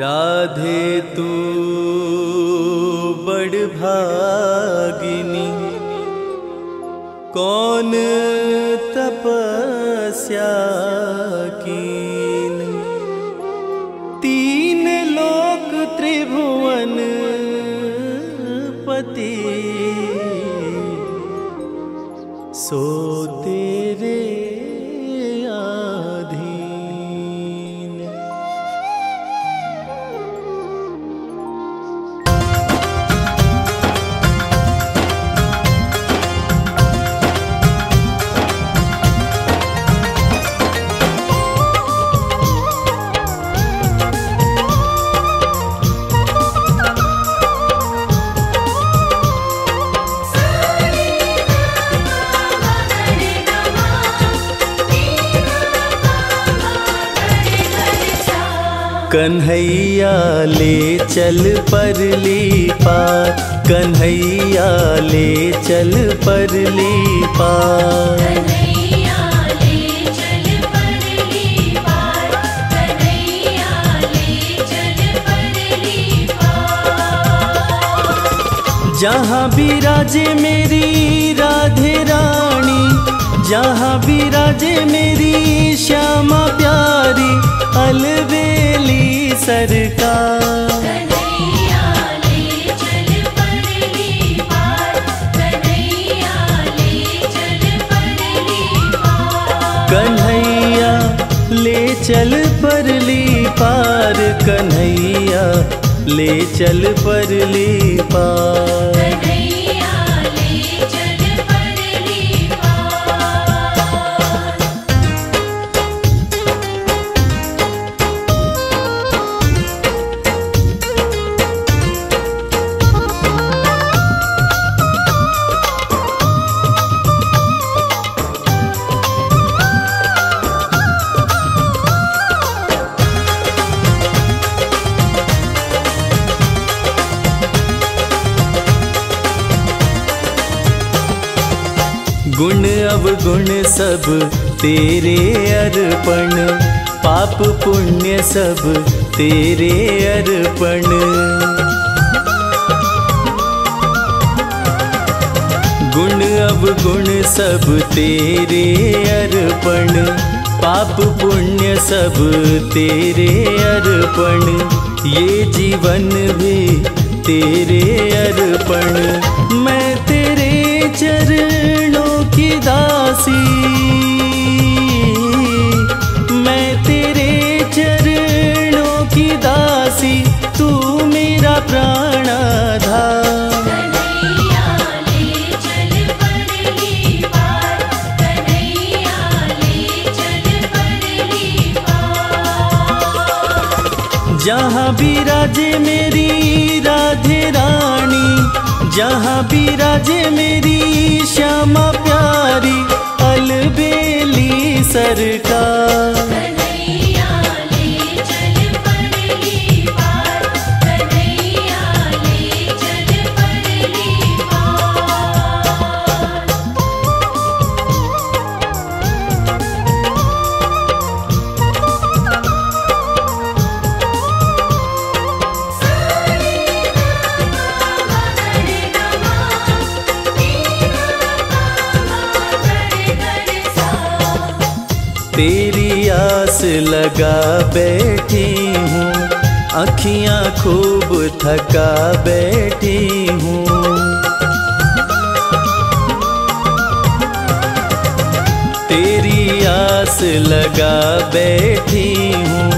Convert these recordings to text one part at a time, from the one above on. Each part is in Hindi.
राधे तू बड़ भागिनी। कौन तपस्या कीन? तीन लोक त्रिभुवन पति। सो कन्हैया ले चल परली पार कन्हैया ले चल परली पार कन्हैया ले चल परली पार कन्हैया ले चल परली पार जहाँ विराजे मेरी राधे रानी जहाँ भी राजे मेरी श्यामा प्यारी अलवेली सरकार। कन्हैया ले चल परली पार। कन्हैया ले चल परली पार। कन्हैया ले चल सब तेरे अर्पण, पाप पुण्य सब तेरे अर्पण। गुण अवगुण सब तेरे अर्पण, पाप पुण्य सब तेरे अर्पण। ये जीवन भी तेरे अर्पण। मैं तेरे चरणों की दासी मैं तेरे चरणों की दासी तू मेरा प्राणाधार कन्हैया ले चल परली पार कन्हैया ले चल परली पार। जहाँ विराजे मेरी राधे रानी जहाँ भी राजे मेरी श्यामा सरकार लगा बैठी हूँ। अखियाँ खूब थका बैठी हूँ। तेरी आस लगा बैठी हूँ।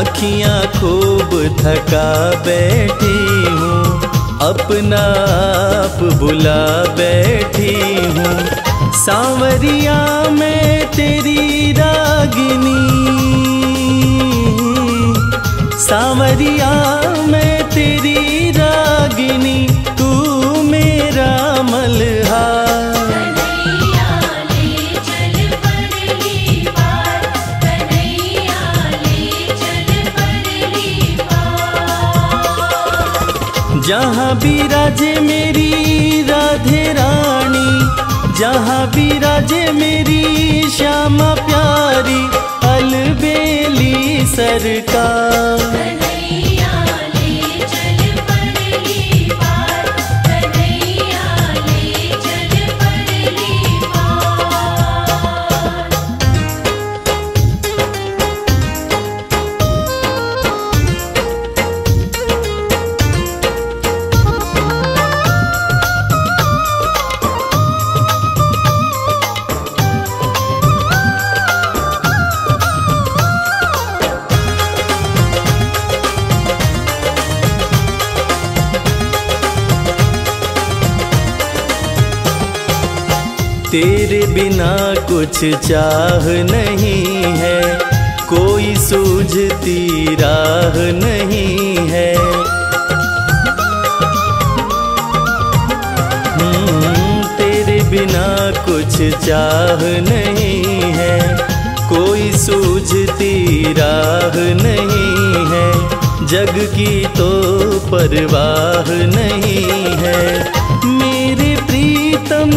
अखियाँ खूब थका बैठी हूँ। अपना आप बुला बैठी हूँ। सांवरिया मैं तेरी रागिनी सांवरिया मैं तेरी रागिनी तू मेरा पार। जहाँ विराजे मेरी राधे रानी जहाँ विराजे मेरी श्यामा प्यारी सरकार। बिना कुछ चाह नहीं है कोई सूझती राह नहीं है। हम्म, तेरे बिना कुछ चाह नहीं है कोई सूझती राह नहीं है। जग की तो परवाह नहीं है मेरे प्रीतम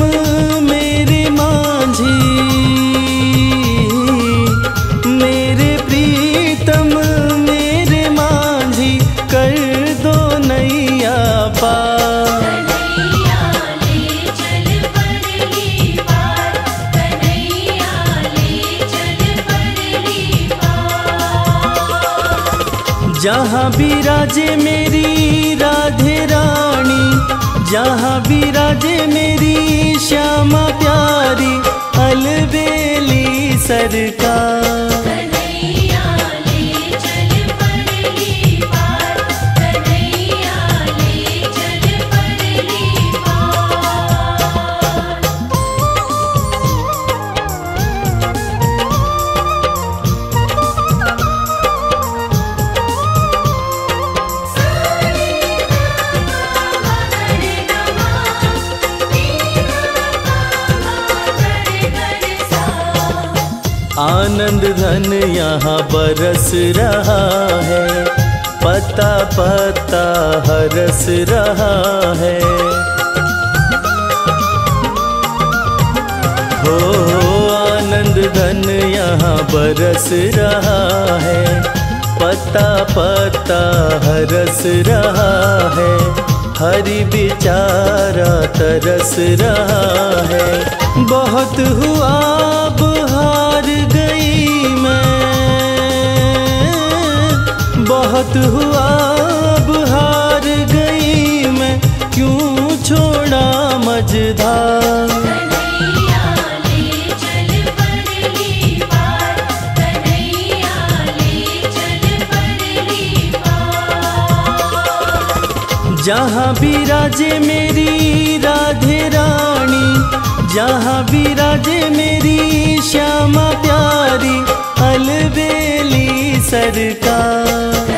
जहाँ विराजे मेरी श्यामा प्यारी अलबेली सरकार। बरस रहा है, पता पता हरस रहा है। हो, आनंद धन यहाँ बरस रहा है, पता पता हरस रहा है, हरि बिचारा तरस रहा है। बहुत हुआ अब हार गई बहुत हुआ अब हार गई मैं क्यों छोड़ा मझधार? कन्हैया भी चल परली पार कन्हैया ले चल परली पार। जहाँ विराजे मेरी राधे रानी जहाँ भी राजे मेरी श्यामा प्यारी अलबेली सरकार।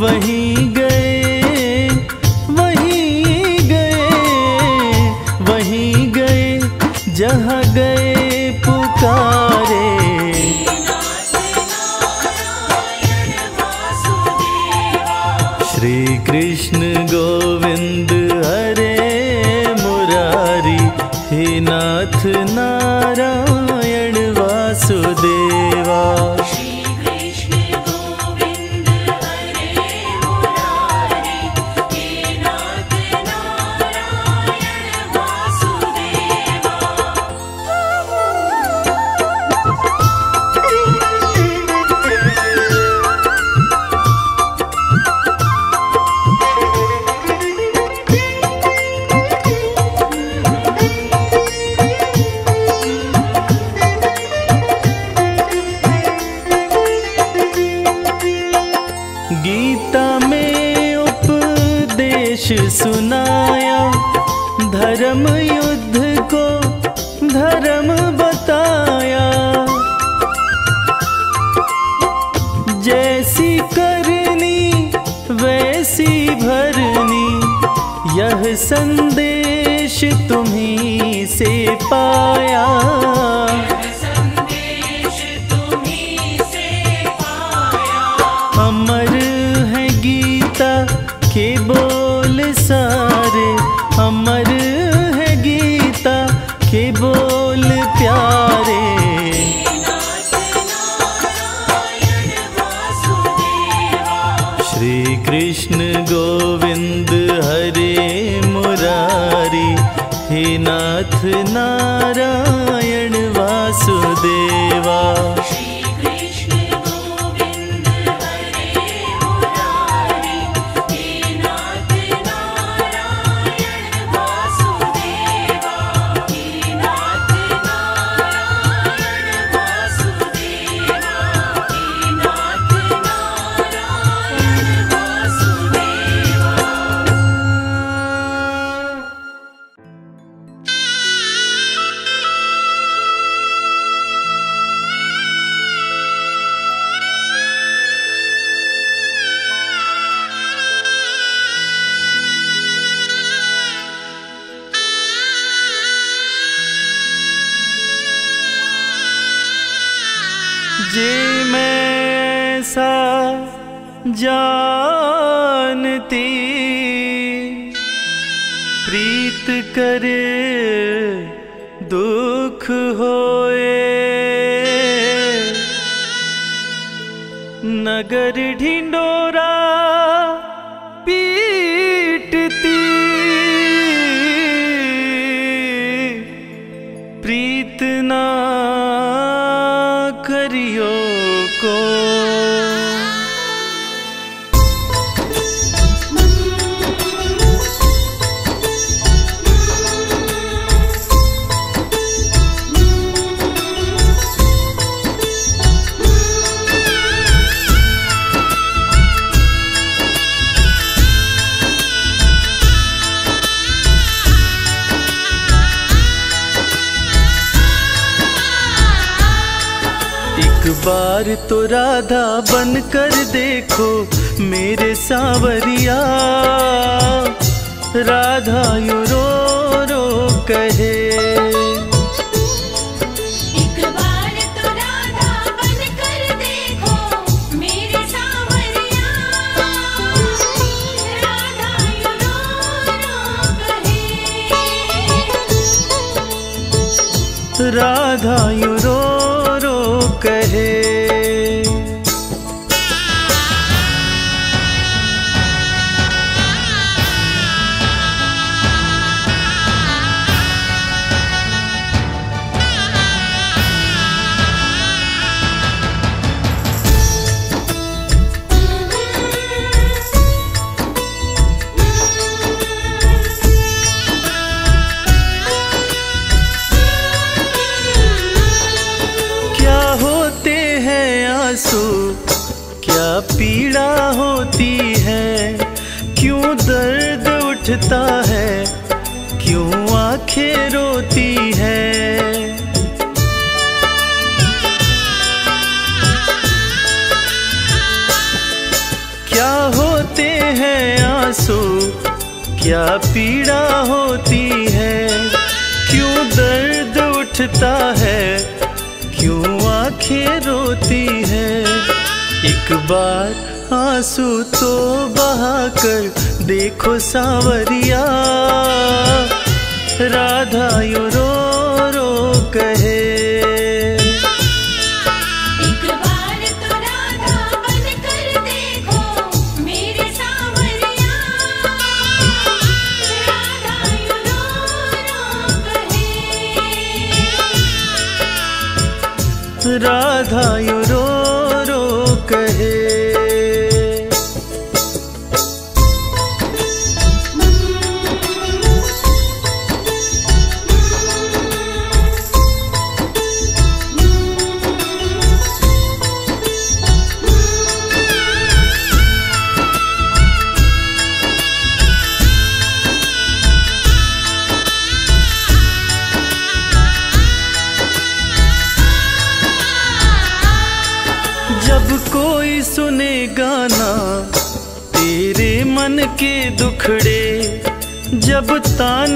वहीं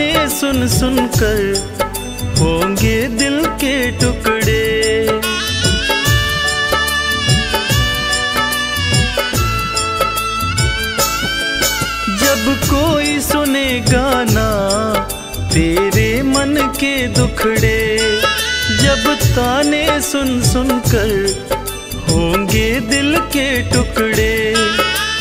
गाने सुन सुन कर होंगे दिल के टुकड़े। जब कोई सुने गाना तेरे मन के दुखड़े, जब ताने सुन सुन कर होंगे दिल के टुकड़े।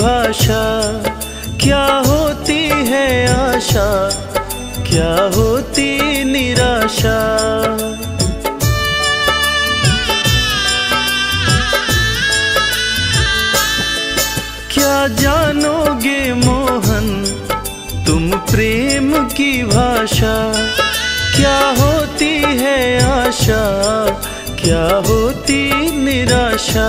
भाषा, क्या होती है आशा, क्या होती निराशा? क्या जानोगे मोहन, तुम प्रेम की भाषा? क्या होती है आशा, क्या होती निराशा?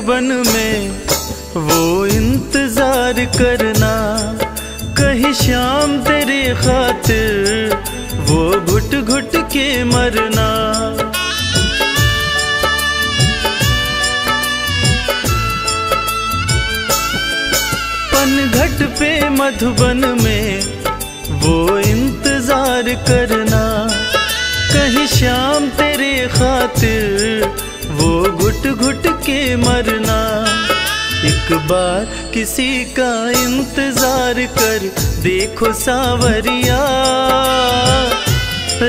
बन में वो इंतज़ार करना, कहीं शाम तेरे खातिर वो घुट घुट के मरना। पनघट पे मधुबन में बार किसी का इंतज़ार कर देखो सावरिया।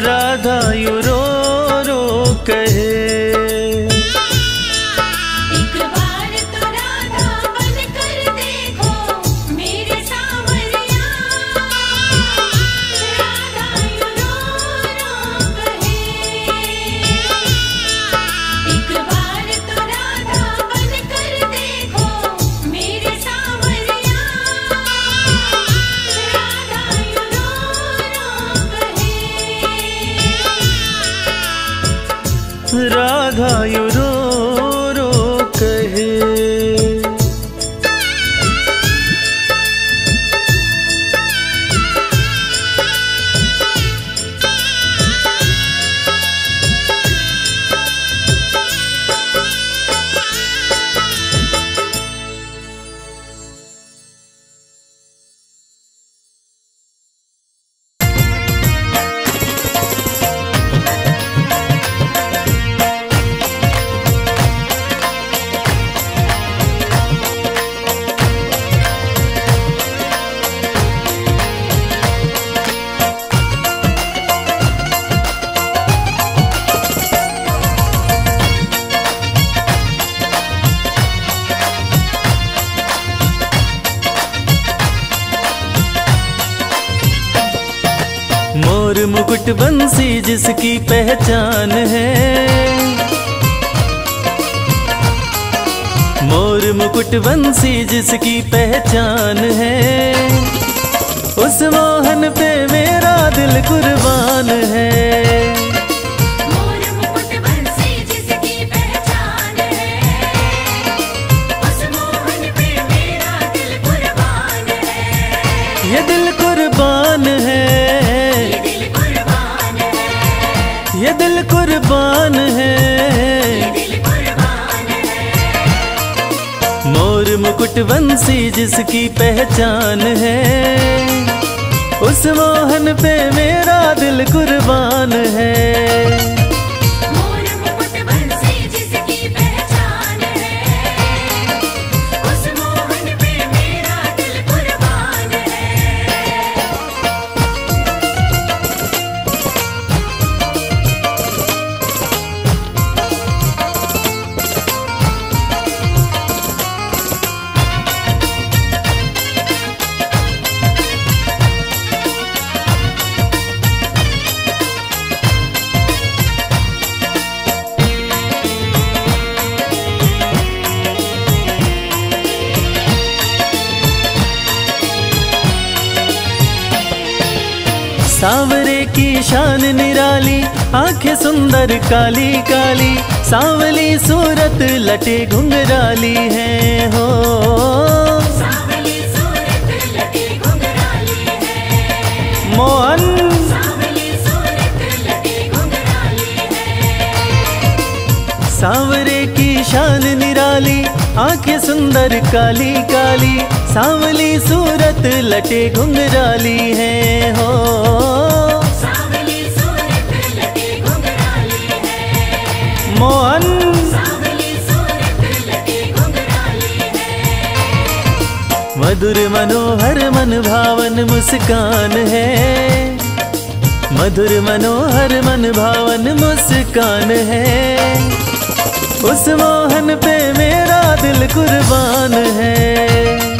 राधा यू रो रो कहे। सांवरे की शान निराली आँखें सुंदर काली काली सांवली सूरत लटे घुंघराली है हो। मोहन। सांवरे की शान निराली आँखें सुंदर काली काली सांवली सूरत लटे घुंघराली है हो। मोहन। सावली सूरत लटी घुंघराली है। मधुर मनोहर मन भावन मुस्कान है। मधुर मनोहर मन भावन मुस्कान है। उस मोहन पे दिल कुर्बान है।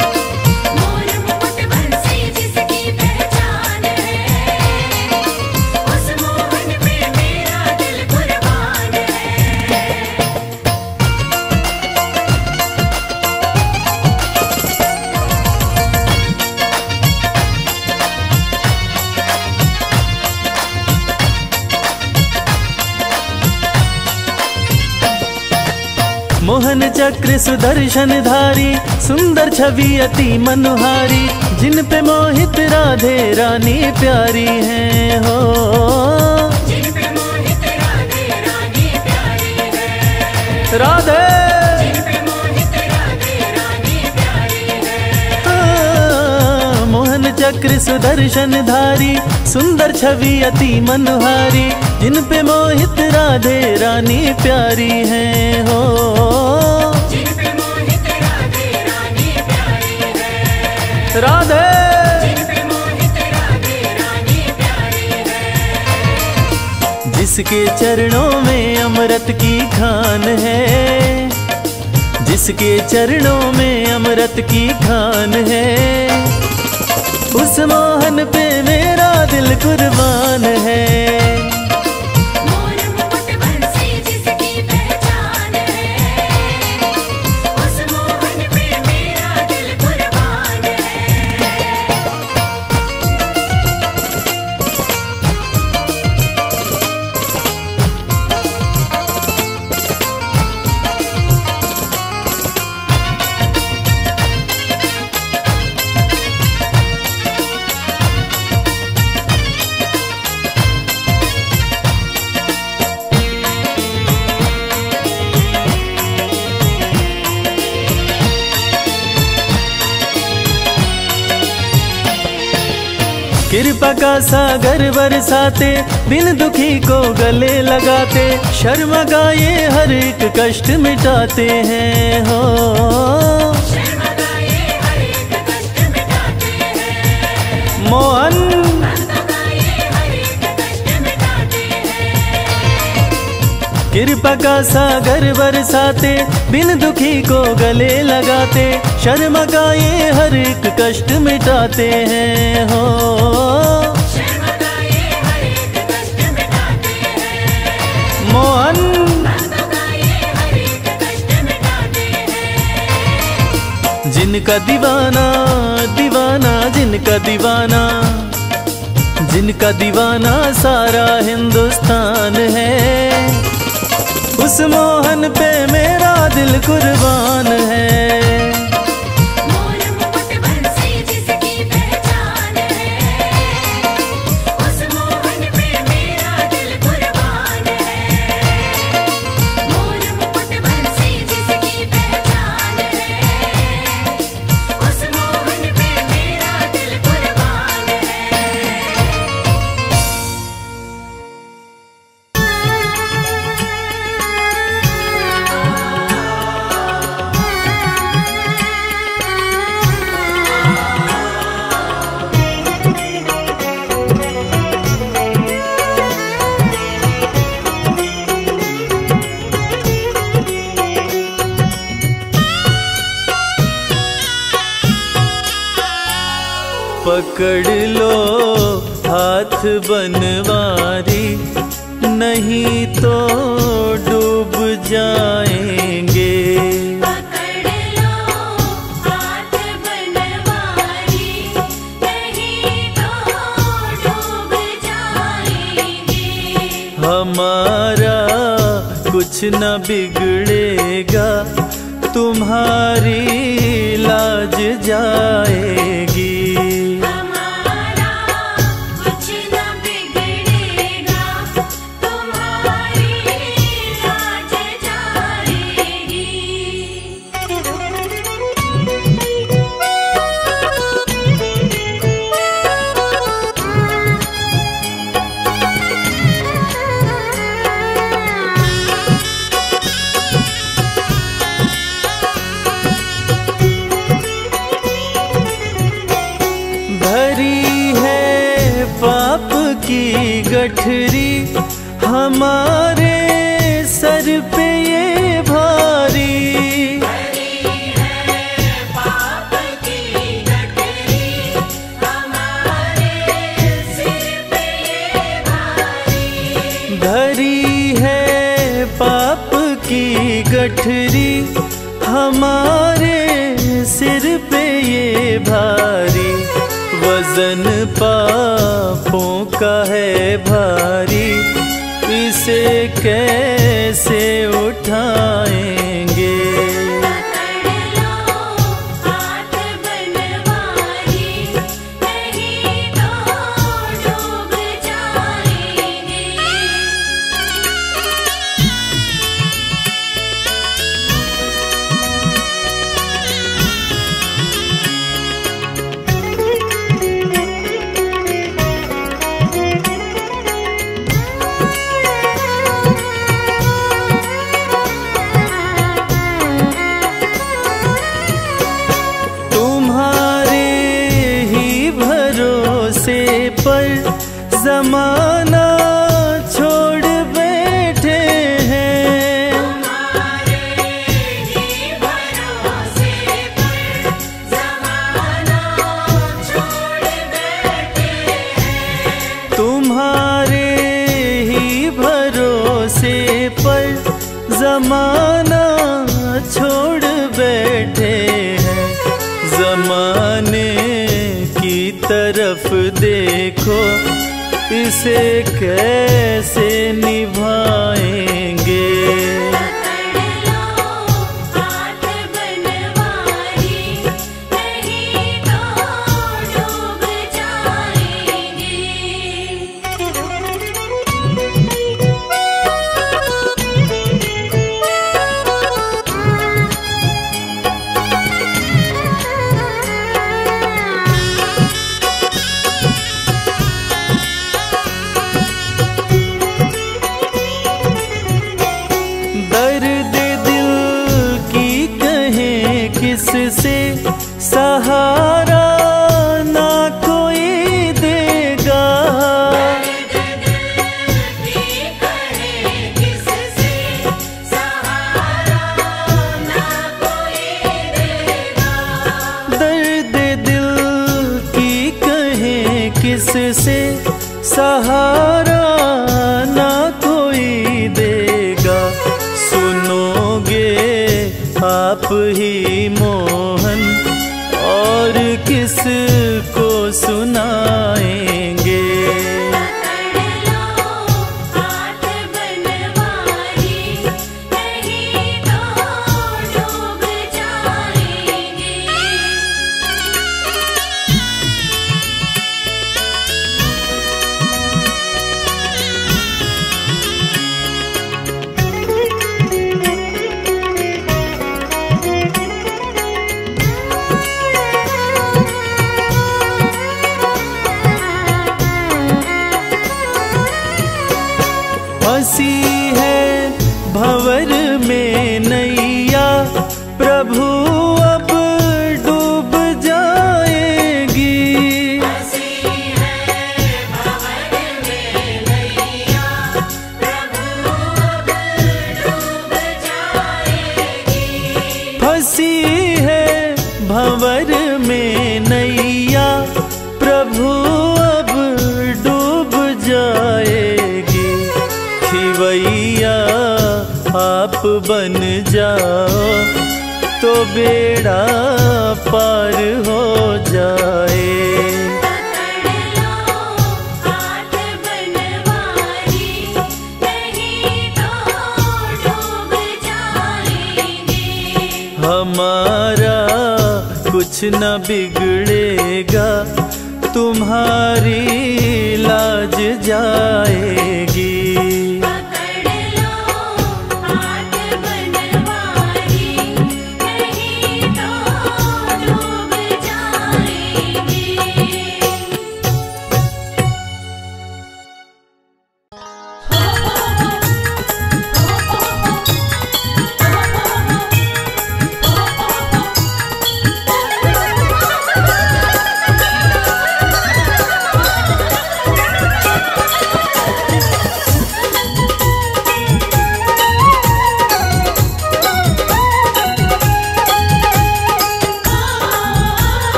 चक्र सुदर्शन धारी सुंदर छवि अति मनोहारी जिन पे मोहित राधे रानी प्यारी है हो। जिन राधे रानी प्यारी है। राधे। जिन पे मोहित राधे रानी प्यारी है। आ, मोहन चक्र सुदर्शन धारी सुंदर छवि अति मनोहारी जिन पे मोहित राधे रानी प्यारी है हो। राधे जिसके चरणों में अमृत की खान है, जिसके चरणों में अमृत की खान है, उस मोहन पे मेरा दिल कुर्बान है। का सागर बरसाते, बिन दुखी को गले लगाते, शर्म का ये हर एक कष्ट मिटाते हैं हैं। मोहन कृपा का सागर बरसाते बिन दुखी को गले लगाते शर्मा का ये हर एक कष्ट मिटाते हैं हो। शर्मा का ये हर एक कष्ट मिटाते हैं। मोहन। भक्तों का ये हर एक कष्ट मिटाते हैं। जिनका दीवाना दीवाना जिनका दीवाना जिनका दीवाना सारा हिंदुस्तान है। उस मोहन पे मेरा दिल कुर्बान है। ജീവന हमारे सिर पे ये भारी वज़न पापों का है भारी। इसे कैसे उठाए?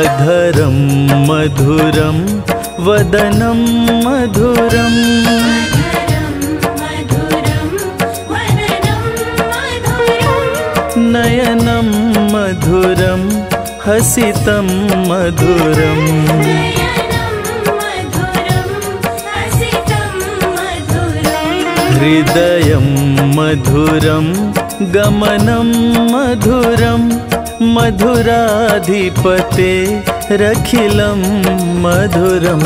अधरं मधुरं वदनं मधुरम् नयनं मधुरं हसितं मधुरम्। हृदयं मधुरं गमनं मधुरम्। मधुराधिपते रखिलं मधुरम्।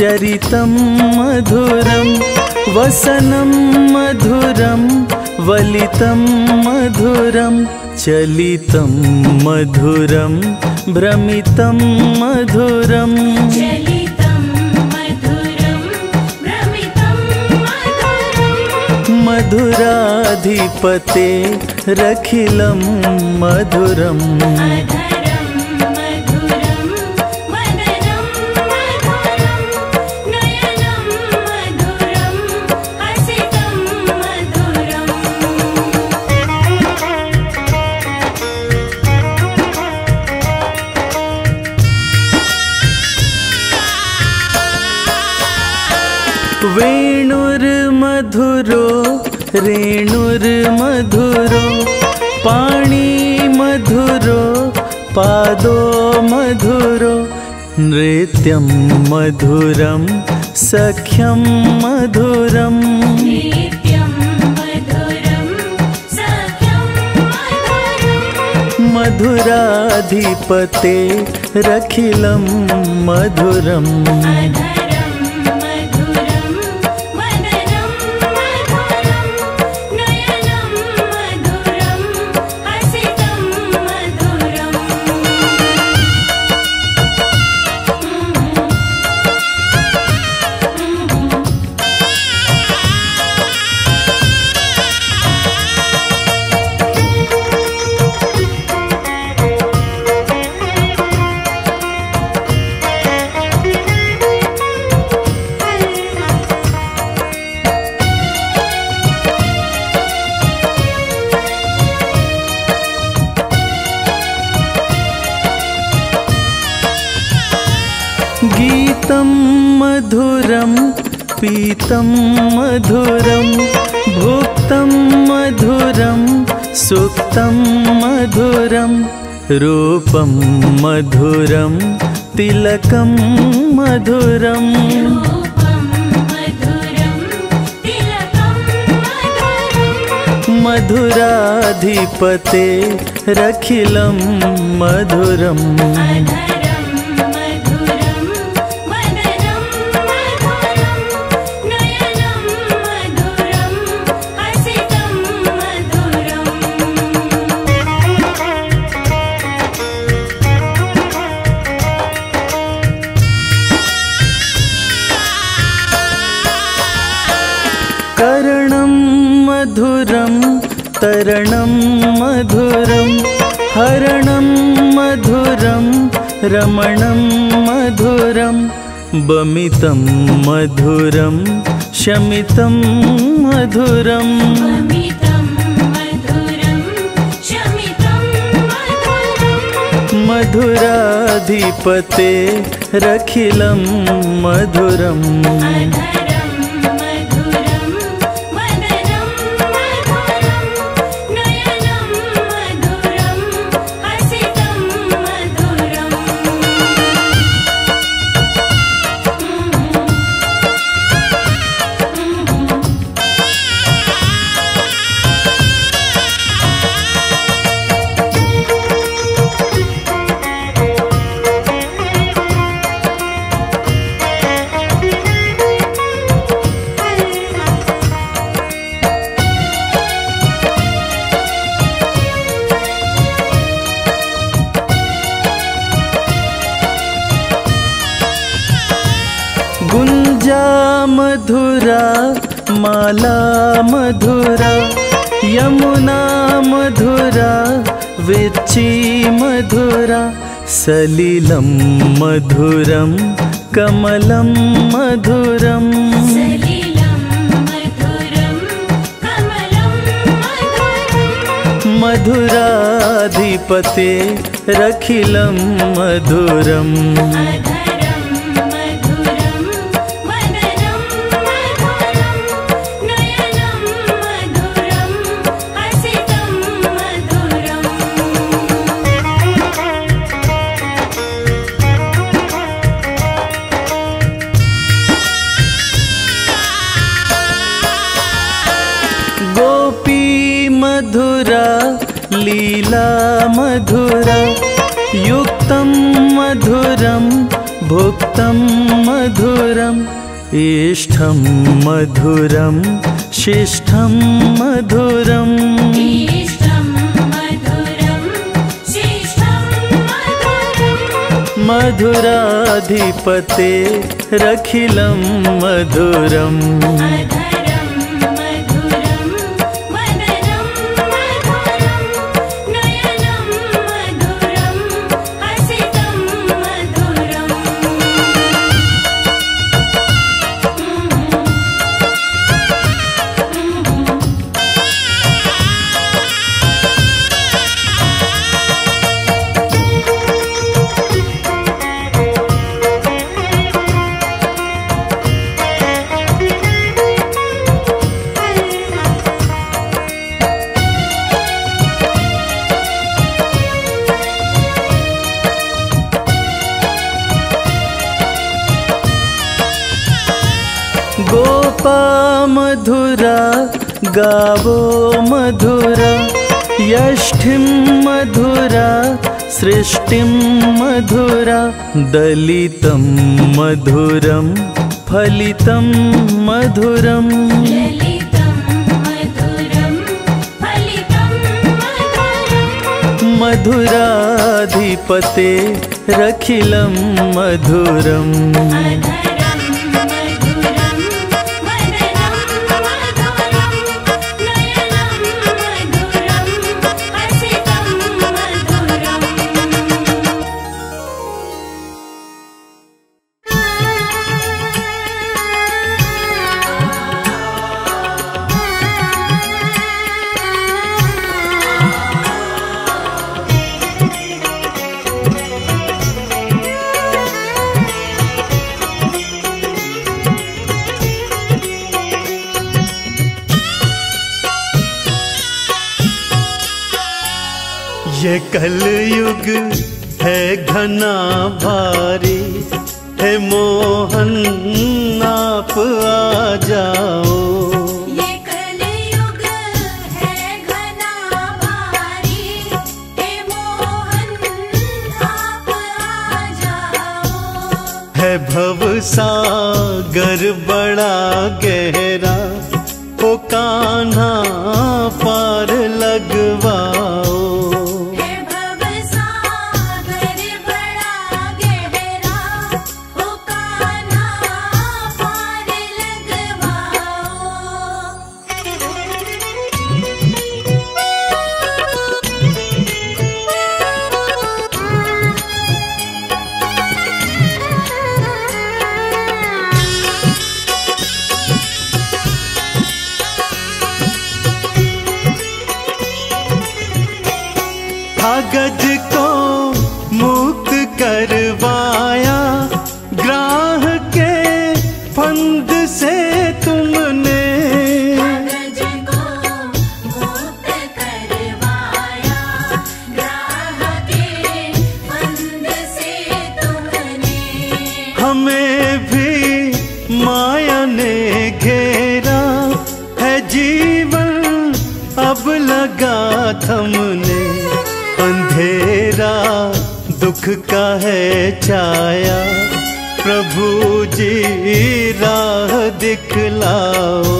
चरितं मधुरं वसनं मधुरं वलितं मधुरं चलितं मधुरं भ्रमितं मधुरम्। मधुराधिपते रखिलं मधुरम्। वेणुर्मधुरो रेणुर्मधुरो पाणी मधुरो पादो मधुरो नृत्यं मधुरं सख्यम मधुरम् मधुराधिपते रखिलं मधुरम्। गीतं मधुरं भुक्तं मधुरं सुक्तं मधुरं रूपं मधुरं तिलकं मधुरम्। मधुराधिपते रखिलं मधुरम्। तरणं मधुरं हरणं मधुरं रमणं मधुरं बमितं मधुरं शमितं मधुरम् मधुराधिपते रखिलं मधुरम्। माला मधुरा यमुना मधुरा विच्ची मधुरा सलिलं मधुरं कमलं मधुरम्। सलिलं मधुरं कमलं मधुरम्। मधुराधिपते रखिलं मधुरम्। मधुरम्। इष्टं मधुरं शिष्ठं मधुरम्। मधुराधिपते रखिलं मधुरम्। मधुरा गावो मधुरा यष्ठिं मधुरा सृष्टिं मधुरा दलितं मधुरं फलितं मधुरम् मधुराधिपते रखिलं मधुरम्। ये कलयुग है घना भारी है मोहन आप आ जाओ। ये कलयुग है घना भारी हे मोहन आप आ जाओ। है भव सागर बड़ा गहरा ओ कान्हा पार लगवाओ छाया प्रभु जी राह दिखलाओ।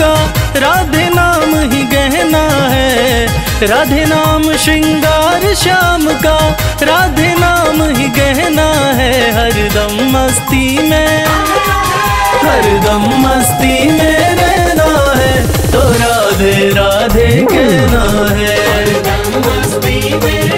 का राधे नाम ही गहना है। राधे नाम श्रृंगार श्याम का राधे नाम ही गहना है। हरदम मस्ती में, हरदम मस्ती में रहना है। तो राधे राधे कहना है। मस्ती में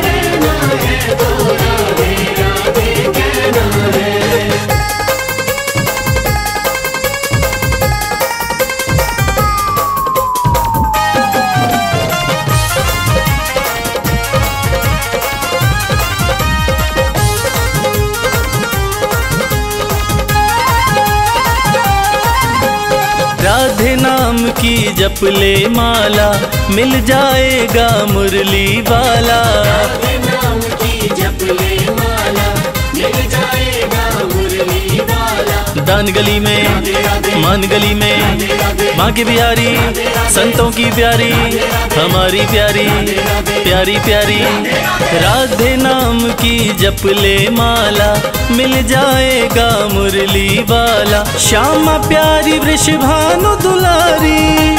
की जप ले माला मिल जाएगा मुरली वाला। नाम की जप ले दान गली में, मान गली में। माँ की बिहारी संतों की प्यारी, हमारी प्यारी प्यारी प्यारी। राधे नाम की जप ले माला, मिल जाएगा मुरली वाला श्यामा प्यारी, वृषभानु दुलारी।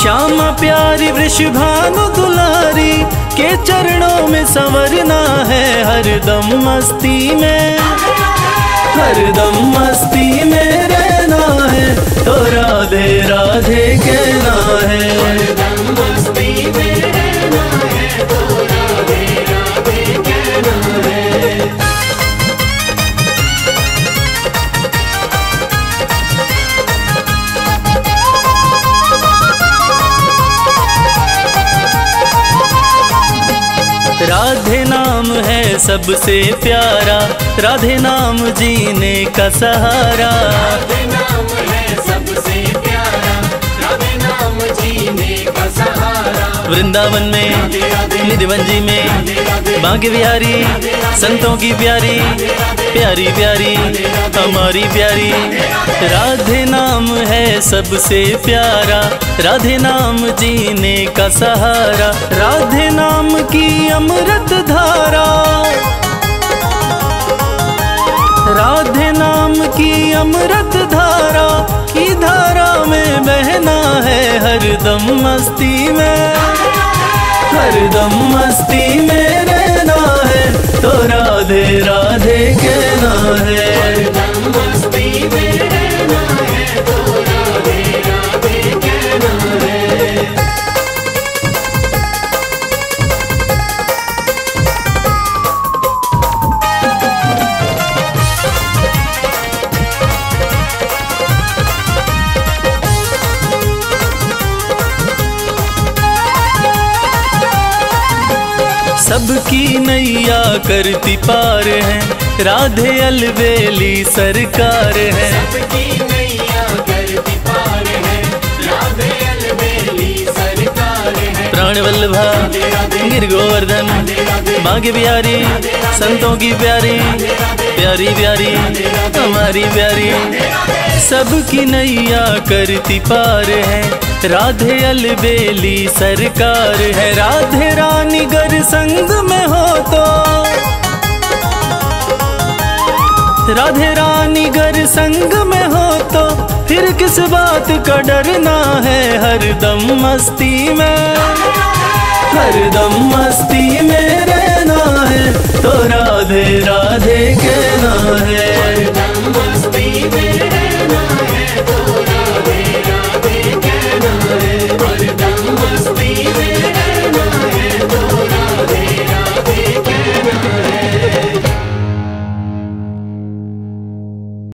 श्यामा प्यारी, वृषभानु दुलारी, के चरणों में संवरना है हरदम मस्ती में। हरदम मस्ती में रहना है तो राधे राधे कहना है। राधे नाम है सबसे प्यारा। राधे नाम जीने का सहारा। वृंदावन में निधिवन जी में बांके बिहारी, संतों की प्यारी प्यारी प्यारी, हमारी प्यारी। राधे नाम है सबसे प्यारा, राधे नाम जीने का सहारा, राधे नाम की अमृत धारा। राधे नाम की अमृत धारा की धारा में बहना है हरदम मस्ती में। हरदम मस्ती में रहना है तो राधे राधे कहना है। दम मस्ती में रहना है तो सबकी नैया करती पार है। राधे अलवेली सरकार है। सबकी प्राण वल्लभा, गिर गोवर्धन। बांके बिहारी संतों की प्यारी प्यारी प्यारी, हमारी प्यारी। सबकी नैया करती पार है, राधे अलबेली सरकार है। राधे रानी गर संग में हो तो। राधे रानी गर संग में हो तो। फिर किस बात का डरना है? हर दम मस्ती में, हर दम मस्ती में रहना है। तो राधे राधे कहना है। हर दम मस्ती में